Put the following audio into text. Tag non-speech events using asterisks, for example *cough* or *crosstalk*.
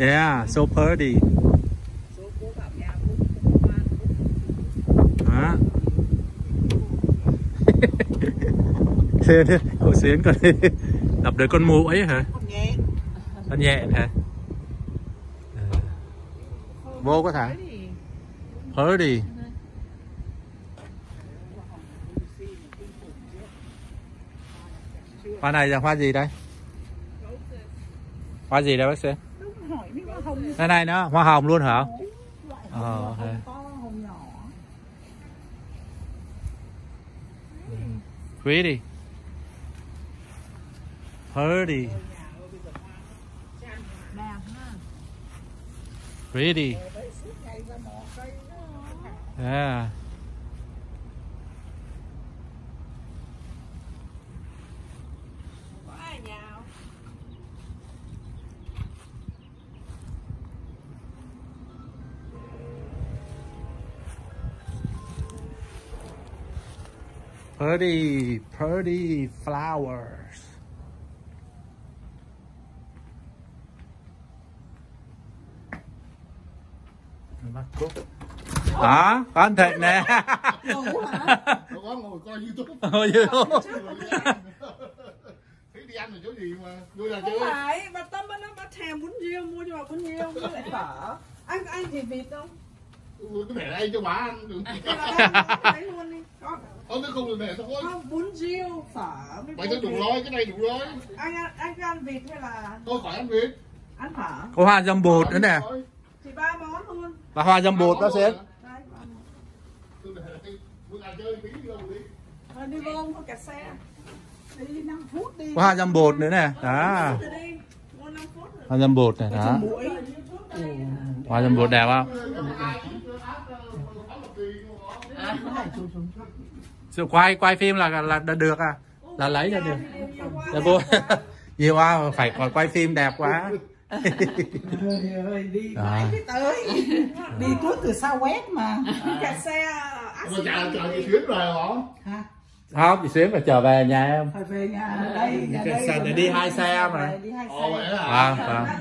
Yeah, so pretty. số *laughs* Đó. Thế hồi xuyến con đập được con muỗi hả? con nhẹ Con nhẹ hả? Vô có thả. Pretty. Hoa này là hoa gì đây? Hoa gì đây bác sĩ? Cái này nữa, hoa hồng luôn hả? loại Ờ, hồng hồng nhỏ Pretty. Pretty. Pretty. nó Yeah. Pretty, pretty flowers. Đó, có anh Thịnh nè. *laughs* Đâu có ngồi coi youtube. Dữ lắm. *laughs* thấy đi ăn là chỗ gì mà? Vui là không chơi phải bà tâm nó bắt thèm bún riêu mua cho bà bún riêu. Với lại phở anh anh thì vịt không Cái để đây cho bà ăn. *laughs* Anh lấy luôn đi. Có Ôi nó không được để thôi không bún riêu phở cô cho đủ rồi, cái này đủ rồi anh ăn anh cứ ăn vịt hay là Tôi khỏi ăn vịt. ăn phở? Có hoa dâm bột nữa nè. thì ba món luôn. Và hoa dâm bột đó tí đi đâu đi. Thôi đi vô không có kẹt xe. Đi 5 phút đi. Có hoa dâm bột nữa nè. Đó. Rồi đi. Mua 5 phút rồi. Hoa dâm bột này đó. Hoa dâm bột đẹp không? Sự quay quay phim là là, là được à? Là lấy ra được. Là vô. *laughs* Nhiều quá phải còn quay phim đẹp quá. rồi đi À. mới tới đi tuốt từ xa quét mà kẹt xe ác Mà chờ chờ chị Xuyến rồi hả? hả Không, chị Xuyến phải trở về nhà em. phải về nhà đây nhà đây xe để đi hai xe mà. đi hai Ồ vậy xe à À, à.